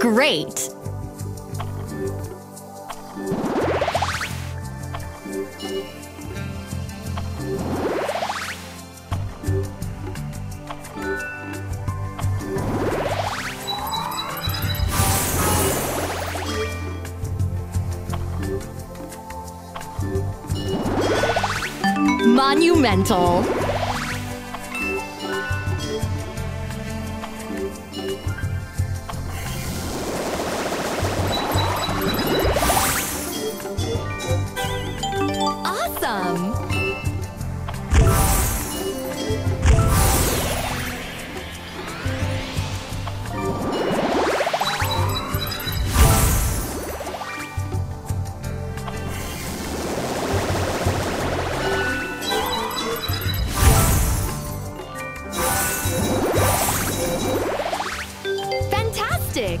Great! Monumental. Awesome! Fantastic!